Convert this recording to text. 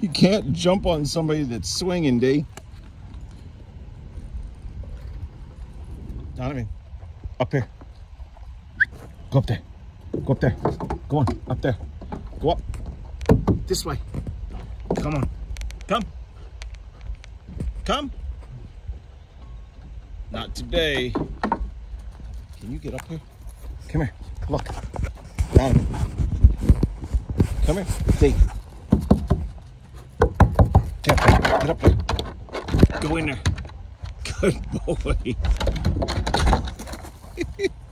you can't jump on somebody that's swinging, D. Donovan, up here. Go up there. Go up there. Go on, up there. Go up. This way. Come on. Come. Come. Not today. Can you get up here? Come here. Look. Down. Come here. Stay. Get up there. Get up there. Go in there. Good boy.